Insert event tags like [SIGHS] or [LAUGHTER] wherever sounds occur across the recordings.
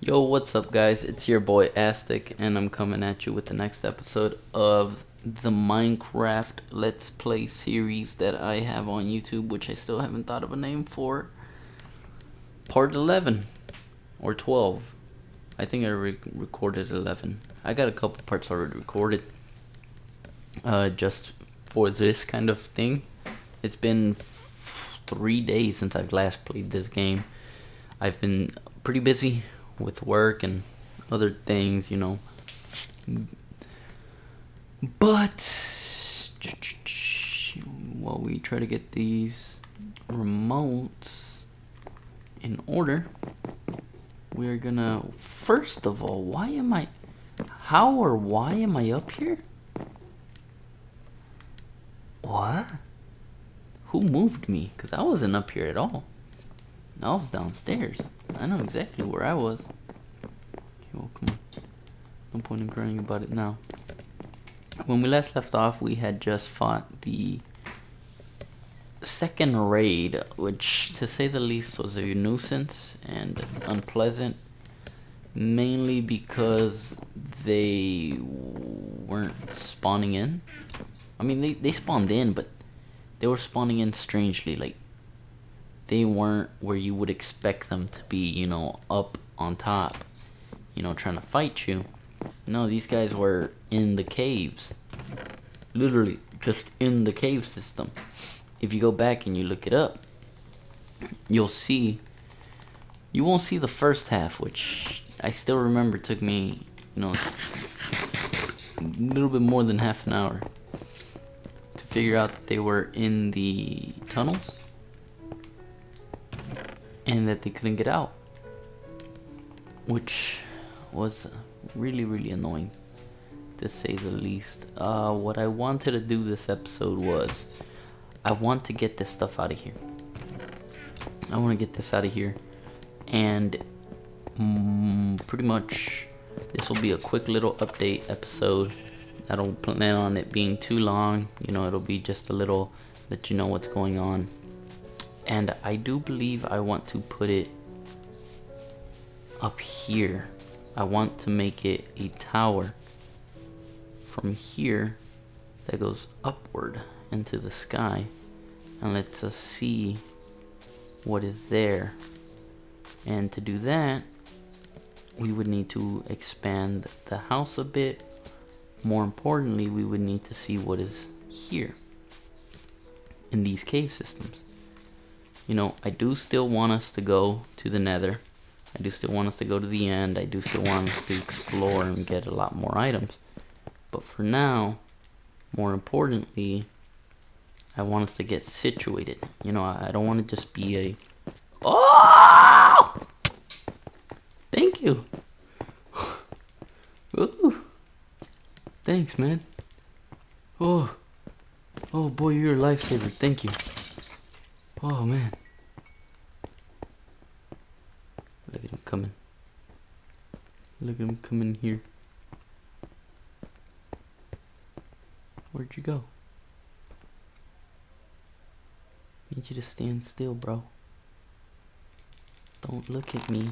Yo, what's up, guys? It's your boy Aztec, and I'm coming at you with the next episode of the Minecraft Let's Play series that I have on YouTube, which I still haven't thought of a name for. Part 11 or 12. I think I re recorded 11. I got a couple parts already recorded. Uh, just for this kind of thing. It's been three days since I've last played this game. I've been pretty busy with work and other things, you know. But while we try to get these remotes in order, we're gonna first of all, why am I how or why am I up here? What? Who moved me? Because I wasn't up here at all. I was downstairs. I know exactly where I was. Okay, well, come on. No point in crying about it now. When we last left off, we had just fought the second raid, which, to say the least, was a nuisance and unpleasant. Mainly because they weren't spawning in. I mean, they, they spawned in, but they were spawning in strangely. Like, they weren't where you would expect them to be, you know, up on top, you know, trying to fight you. No, these guys were in the caves. Literally, just in the cave system. If you go back and you look it up, you'll see. You won't see the first half, which I still remember took me, you know, a little bit more than half an hour to figure out that they were in the tunnels and that they couldn't get out, which was really, really annoying to say the least. Uh, what I wanted to do this episode was I want to get this stuff out of here. I want to get this out of here, and mm, pretty much this will be a quick little update episode. I don't plan on it being too long. You know, it'll be just a little let you know what's going on and I do believe I want to put it up here. I want to make it a tower from here that goes upward into the sky and lets us see what is there. And to do that we would need to expand the house a bit. More importantly we would need to see what is here in these cave systems you know, I do still want us to go to the nether. I do still want us to go to the end. I do still want us to explore and get a lot more items. But for now, more importantly, I want us to get situated. You know, I, don't want to just be a... Oh! Thank you. [LAUGHS] Ooh. Thanks, man. Oh. Oh, boy, you're a lifesaver. Thank you. Oh man. Look at him coming. Look at him coming here. Where'd you go? Need you to stand still, bro. Don't look at me.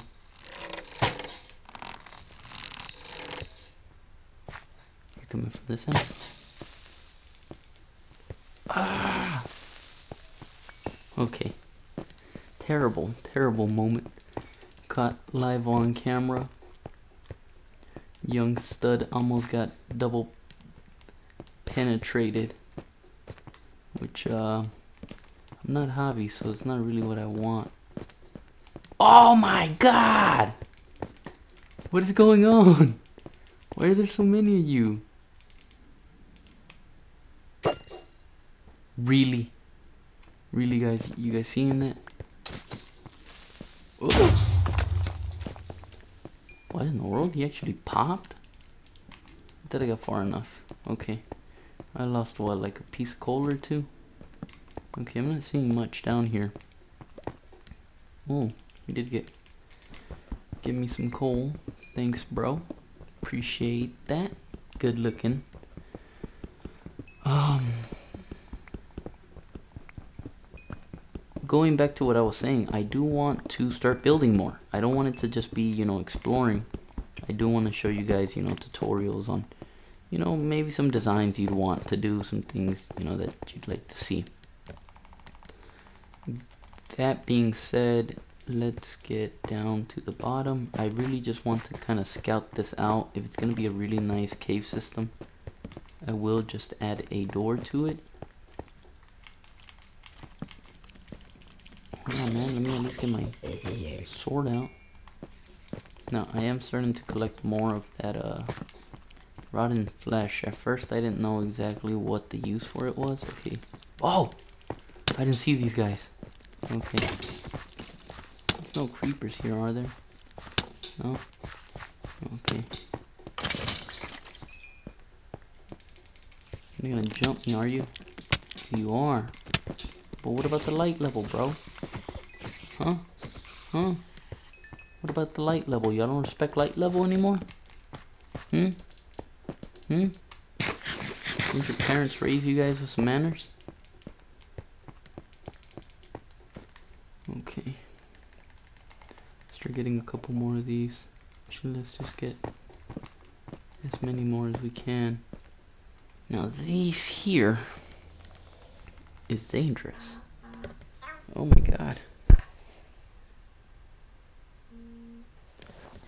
You're coming from this end. Ah! Okay. Terrible, terrible moment. Caught live on camera. Young stud almost got double penetrated. Which, uh, I'm not hobby, so it's not really what I want. Oh my god! What is going on? [LAUGHS] Why are there so many of you? Really? Really, guys? You guys seeing that? What in the world? He actually popped? Thought I got far enough. Okay. I lost, what, like a piece of coal or two? Okay, I'm not seeing much down here. Oh, he did get... Give me some coal. Thanks, bro. Appreciate that. Good looking. Going back to what I was saying, I do want to start building more. I don't want it to just be, you know, exploring. I do want to show you guys, you know, tutorials on, you know, maybe some designs you'd want to do, some things, you know, that you'd like to see. That being said, let's get down to the bottom. I really just want to kind of scout this out. If it's going to be a really nice cave system, I will just add a door to it. Hold on, man. Let me at least get my sword out. Now, I am starting to collect more of that uh, rotten flesh. At first, I didn't know exactly what the use for it was. Okay. Oh! I didn't see these guys. Okay. There's no creepers here, are there? No? Okay. You're gonna jump me, are you? You are. But what about the light level, bro? Huh? Huh? What about the light level? Y'all don't respect light level anymore? Hmm? Hmm? Didn't your parents raise you guys with some manners? Okay. Start getting a couple more of these. Actually, let's just get as many more as we can. Now these here is dangerous. Oh my god.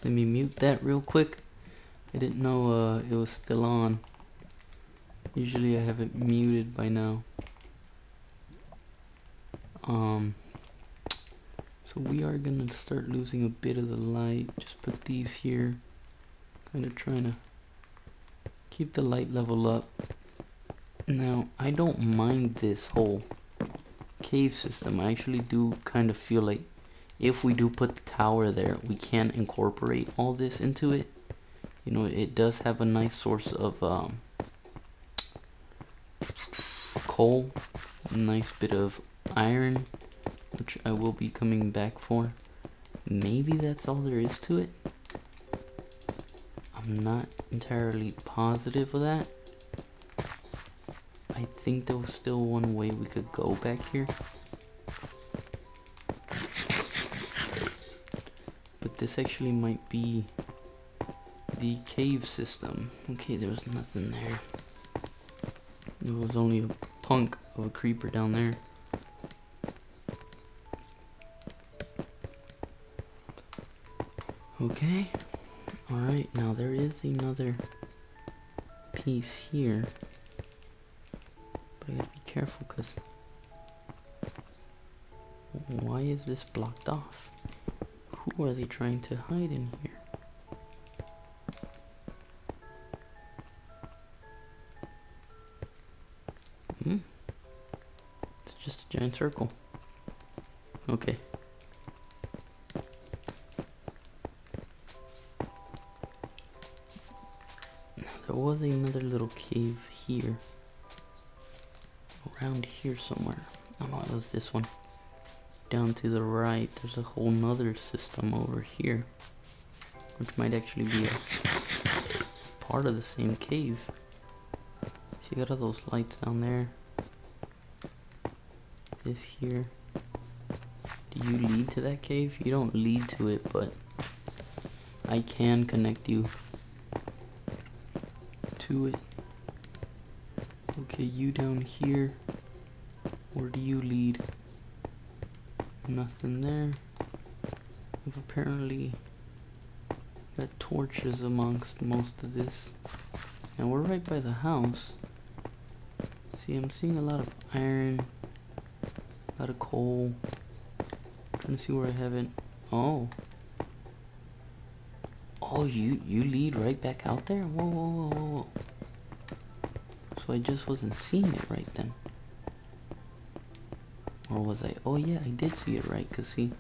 Let me mute that real quick. I didn't know uh, it was still on. Usually I have it muted by now. Um, so we are gonna start losing a bit of the light. Just put these here. Kind of trying to keep the light level up. Now, I don't mind this whole cave system. I actually do kind of feel like if we do put the tower there, we can incorporate all this into it. You know, it does have a nice source of um, coal, a nice bit of iron, which I will be coming back for. Maybe that's all there is to it. I'm not entirely positive of that. I think there was still one way we could go back here. This actually might be the cave system. Okay, there was nothing there. There was only a punk of a creeper down there. Okay. Alright, now there is another piece here. But I gotta be careful because... Why is this blocked off? Who are they trying to hide in here? Hmm? It's just a giant circle. Okay. There was another little cave here. Around here somewhere. Oh no, it was this one down to the right, there's a whole nother system over here, which might actually be a part of the same cave. See, got all those lights down there. This here. Do you lead to that cave? You don't lead to it, but I can connect you to it. Okay, you down here. Where do you lead? Nothing there. We've apparently got torches amongst most of this. Now we're right by the house. See, I'm seeing a lot of iron, a lot of coal. to see where I haven't. Oh. Oh, you you lead right back out there? Whoa, whoa, whoa, whoa, whoa. So I just wasn't seeing it right then. Or was I? Oh yeah, I did see it right, cause see,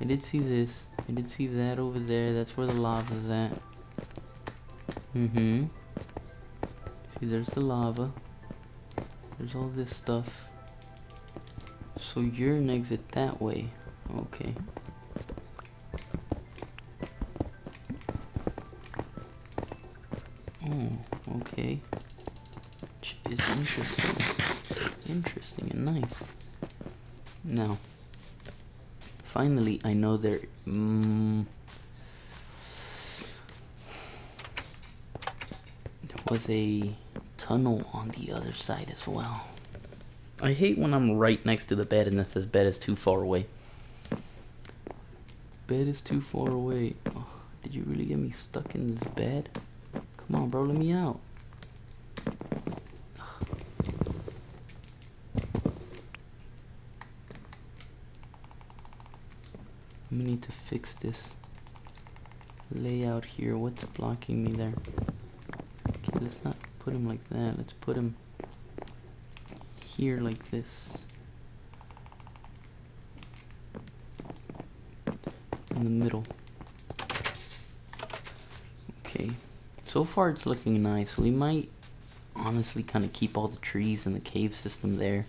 I did see this. I did see that over there. That's where the lava's at. Mm-hmm. See, there's the lava. There's all this stuff. So you're an exit that way. Okay. Oh, okay. Which is interesting. Interesting and nice. Now, finally, I know there. Mm, there was a tunnel on the other side as well. I hate when I'm right next to the bed and it says bed is too far away. Bed is too far away. Oh, did you really get me stuck in this bed? Come on, bro, let me out. We need to this layout here. What's blocking me there? Okay, let's not put him like that. Let's put him here like this. In the middle. Okay. So far it's looking nice. We might honestly kind of keep all the trees and the cave system there.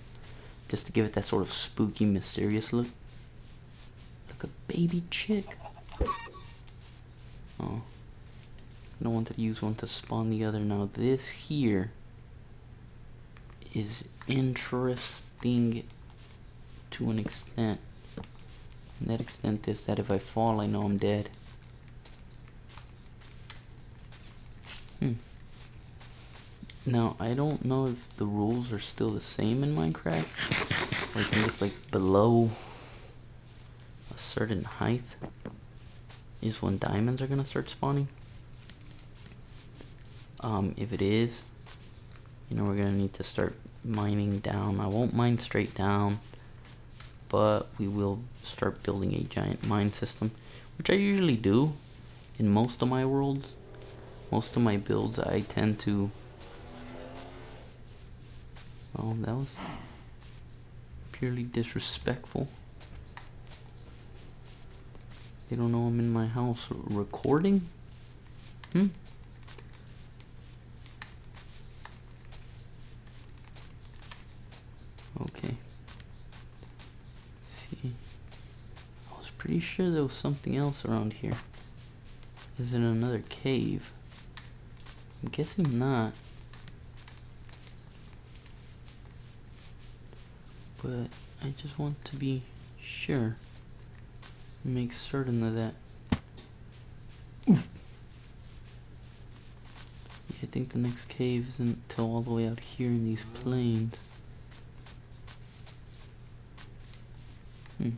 Just to give it that sort of spooky, mysterious look. Like a baby chick. Oh. I don't want to use one to spawn the other. Now this here is interesting to an extent. And that extent is that if I fall, I know I'm dead. Hmm. Now, I don't know if the rules are still the same in Minecraft. Like, it's like below certain height is when diamonds are gonna start spawning. Um, if it is, you know, we're gonna need to start mining down. I won't mine straight down, but we will start building a giant mine system, which I usually do in most of my worlds. Most of my builds, I tend to. Oh, that was purely disrespectful. They don't know I'm in my house recording? Hmm? Okay. see. I was pretty sure there was something else around here. Is it another cave? I'm guessing not. But I just want to be sure. Make certain of that. Oof. Yeah, I think the next cave isn't until all the way out here in these plains. Hmm.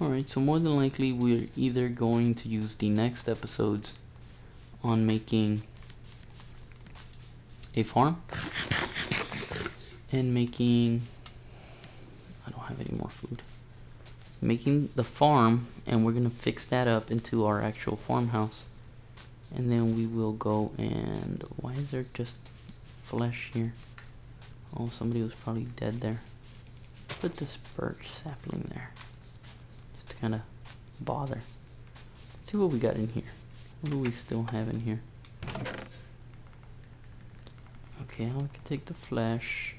Alright, so more than likely we're either going to use the next episodes on making a farm and making I don't have any more food making the farm and we're gonna fix that up into our actual farmhouse. And then we will go and why is there just flesh here? Oh somebody was probably dead there. Put this birch sapling there just to kind of bother. Let's see what we got in here. What do we still have in here? Okay I can take the flesh.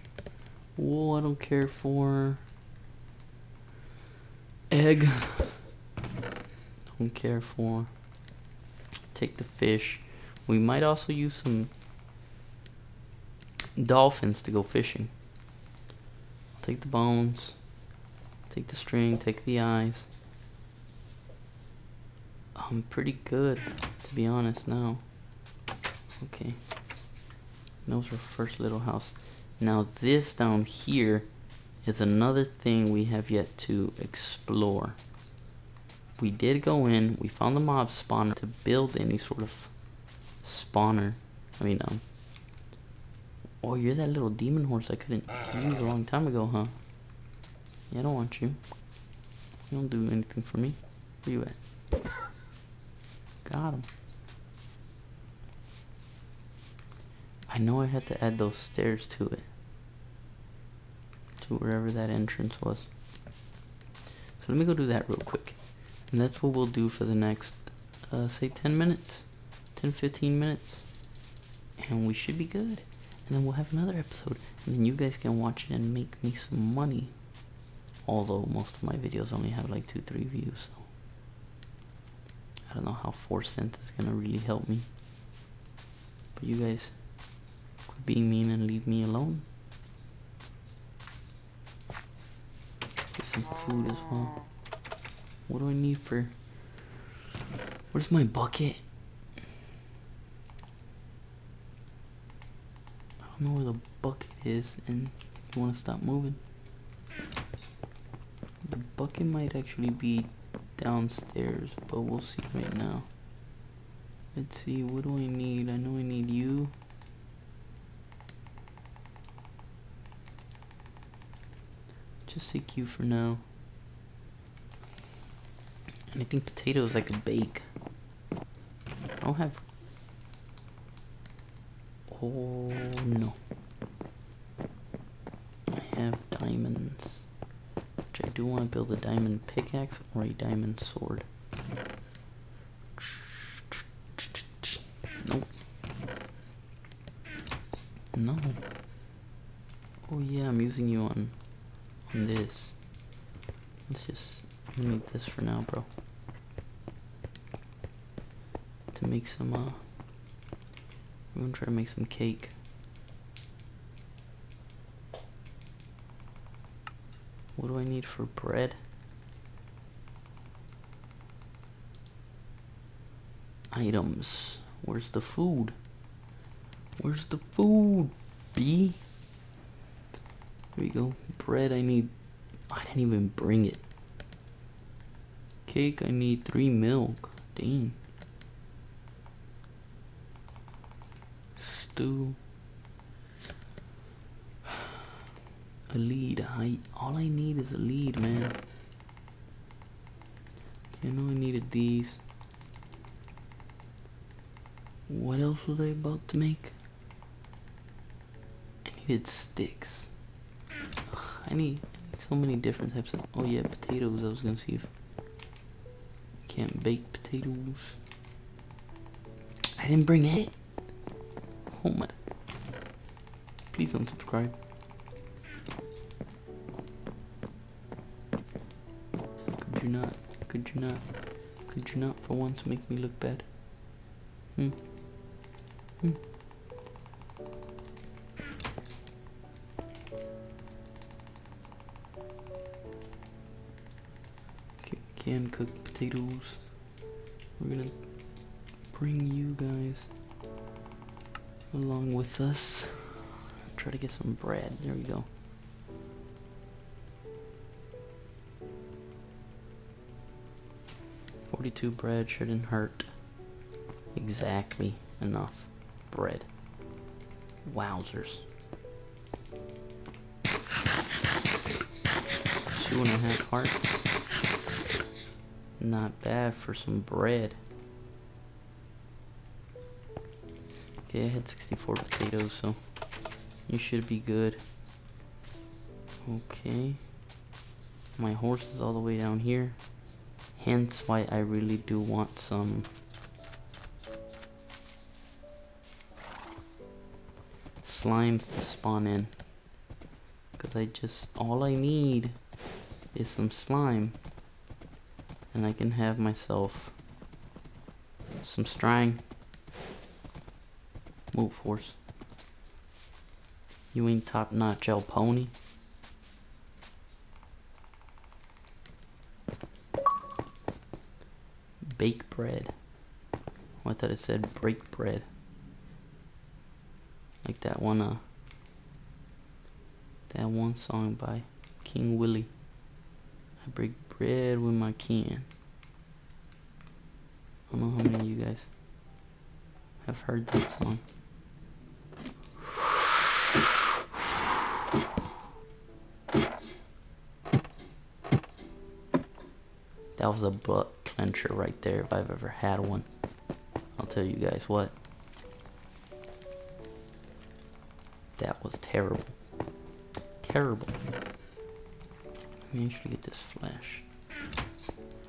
Oh I don't care for egg. Don't care for. Take the fish. We might also use some dolphins to go fishing. Take the bones. Take the string. Take the eyes. I'm pretty good to be honest now. Okay. That was our first little house. Now this down here is another thing we have yet to explore. We did go in, we found the mob spawner to build any sort of spawner. I mean, um, oh, you're that little demon horse I couldn't use a long time ago, huh? Yeah, I don't want you. You don't do anything for me. Where you at? Got him. I know I had to add those stairs to it wherever that entrance was. So let me go do that real quick. And that's what we'll do for the next, uh, say 10 minutes, 10, 15 minutes. And we should be good. And then we'll have another episode. And then you guys can watch it and make me some money. Although most of my videos only have like 2, 3 views. So I don't know how 4 cents is going to really help me. But you guys quit being mean and leave me alone. Some food as well. What do I need for... Where's my bucket? I don't know where the bucket is and you want to stop moving. The bucket might actually be downstairs, but we'll see right now. Let's see, what do I need? I know I need you. Just take you for now. And I think potatoes I could bake. I don't have. Oh no. I have diamonds. Which I do want to build a diamond pickaxe or a diamond sword. Nope. No. Oh yeah, I'm using you on on this. Let's just need this for now, bro. To make some, uh, we're gonna try to make some cake. What do I need for bread? Items. Where's the food? Where's the food? B? There we go. Bread, I need. I didn't even bring it. Cake, I need three milk. Dang. Stew. A lead. I all I need is a lead, man. Okay, I know I needed these. What else was I about to make? I needed sticks. I need so many different types of. Oh yeah, potatoes. I was gonna see if I can't bake potatoes. I didn't bring it. Oh my! Please don't subscribe. Could you not? Could you not? Could you not for once make me look bad? Hmm. Hmm. Can cook potatoes. We're gonna bring you guys along with us. Try to get some bread. There we go. Forty-two bread shouldn't hurt. Exactly enough bread. Wowzers. Two and a half hearts. Not bad for some bread. Okay, I had 64 potatoes, so you should be good. Okay. My horse is all the way down here. Hence why I really do want some slimes to spawn in. Because I just, all I need is some slime. And I can have myself some strang. Move horse. You ain't top notch El Pony. Bake bread. Oh, I thought it said break bread. Like that one uh that one song by King Willie. I break bread with my can. I don't know how many of you guys have heard that song. That was a butt clencher right there if I've ever had one. I'll tell you guys what. That was terrible. Terrible. Let me actually get this flesh.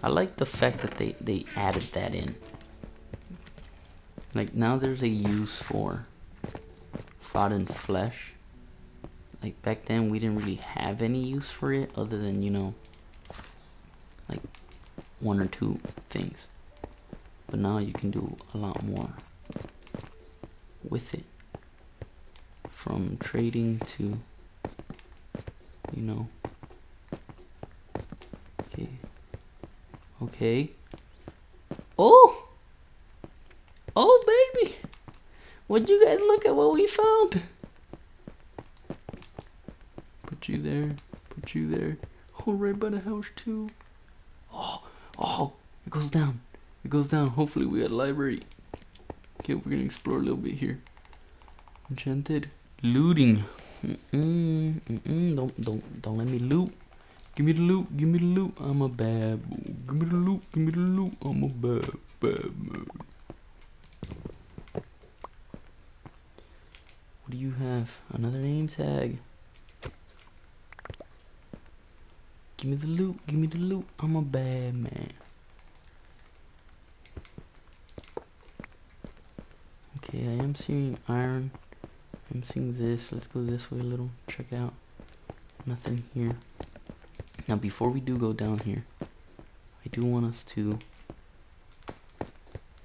I like the fact that they, they added that in. Like now there's a use for rotten flesh. Like back then we didn't really have any use for it other than, you know, like one or two things. But now you can do a lot more with it. From trading to, you know, okay. Oh! Oh, baby! Would you guys look at what we found? Put you there. Put you there. Oh, right by the house, too. Oh, oh! It goes down. It goes down. Hopefully, we got a library. Okay, we're gonna explore a little bit here. Enchanted. Looting. Mm-mm, mm-mm. Don't, don't, don't let me loot. Give me the loot, give me the loot, I'm a bad boy. Give me the loot, give me the loot, I'm a bad, bad man. What do you have? Another name tag. Give me the loot, give me the loot, I'm a bad man. Okay, I am seeing iron. I'm seeing this. Let's go this way a little. Check it out. Nothing here. Now, before we do go down here, I do want us to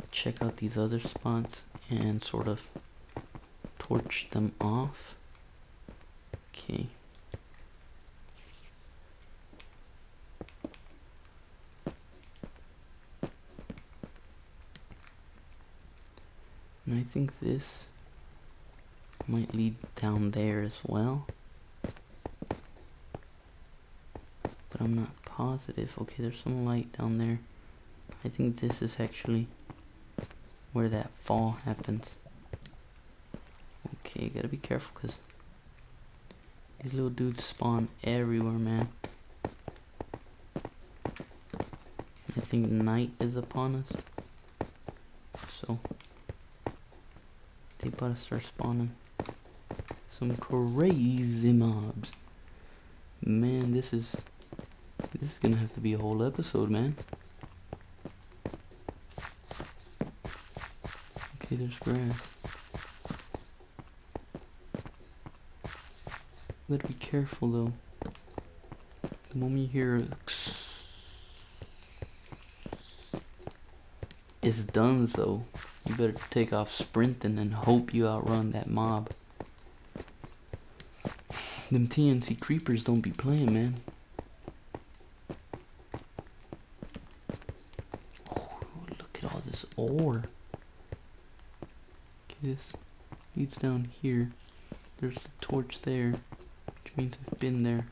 check out these other spots and sort of torch them off. Okay. And I think this might lead down there as well. But I'm not positive. Okay, there's some light down there. I think this is actually where that fall happens. Okay, gotta be careful because these little dudes spawn everywhere, man. I think night is upon us. So, they better start spawning some crazy mobs. Man, this is this is gonna have to be a whole episode, man. Okay, there's grass. Gotta be careful though. The moment you hear [SNIFFS] it's done so. You better take off sprinting and hope you outrun that mob. [LAUGHS] Them TNC creepers don't be playing, man. Oh, look at all this ore. Okay, this leads down here. There's the torch there, which means I've been there.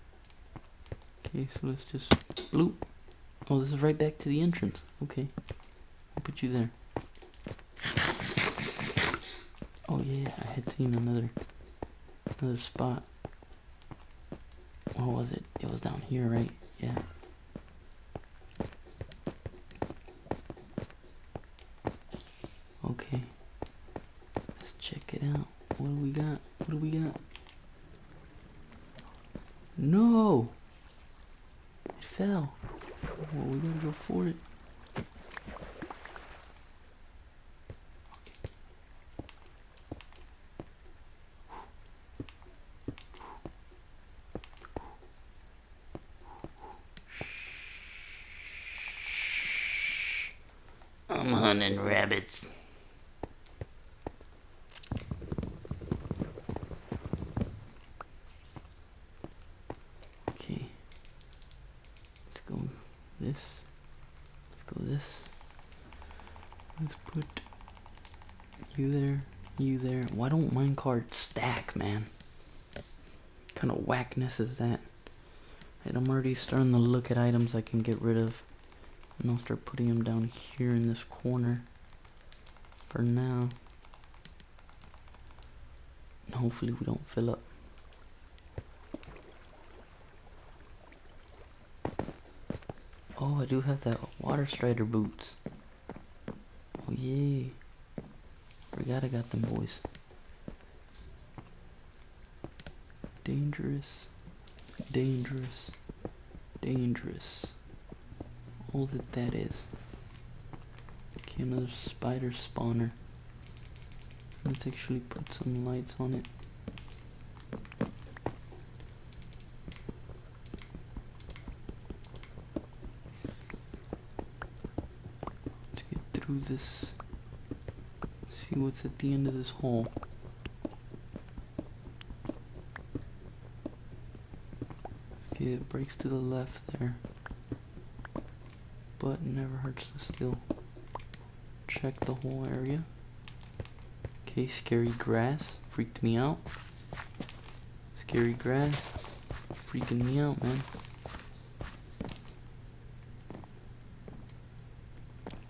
Okay, so let's just bloop. Oh, this is right back to the entrance. Okay, I'll put you there. Oh yeah, I had seen another another spot. What was it? It was down here, right? Yeah. Okay. Let's check it out. What do we got? What do we got? No! It fell. Well, we gotta go for it. I'm hunting rabbits. Okay. Let's go this. Let's go this. Let's put you there, you there. Why don't minecarts stack, man? kind of whackness is that? And I'm already starting to look at items I can get rid of. And I'll start putting them down here in this corner for now. And hopefully we don't fill up. Oh, I do have that water strider boots. Oh yeah. Forgot I got them boys. Dangerous. Dangerous. Dangerous all that that is. Another spider spawner. Let's actually put some lights on it. To get through this, see what's at the end of this hole. Okay, it breaks to the left there but it never hurts to still check the whole area. Okay, scary grass freaked me out. Scary grass freaking me out, man.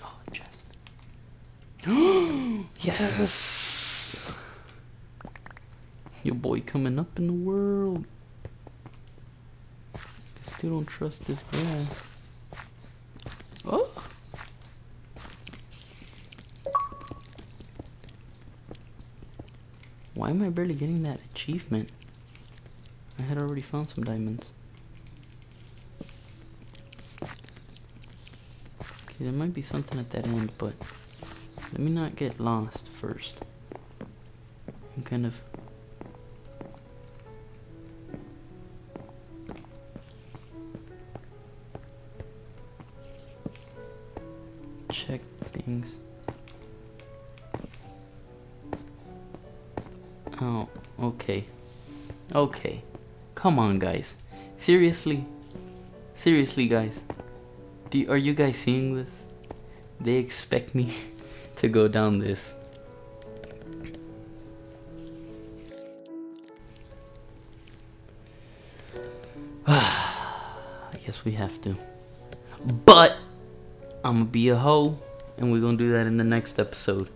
Oh, chest. [GASPS] yes! Your boy coming up in the world. I still don't trust this grass. Why am I barely getting that achievement? I had already found some diamonds. Okay, there might be something at that end, but let me not get lost first. I'm kind of check things. Okay. Okay. Come on, guys. Seriously? Seriously, guys. Do are you guys seeing this? They expect me [LAUGHS] to go down this. [SIGHS] I guess we have to. But I'm gonna be a hoe, and we're gonna do that in the next episode.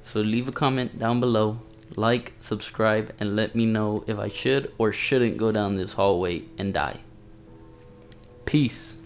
So leave a comment down below, like, subscribe, and let me know if I should or shouldn't go down this hallway and die. Peace.